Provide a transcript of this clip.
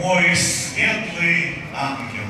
мой светлый ангел.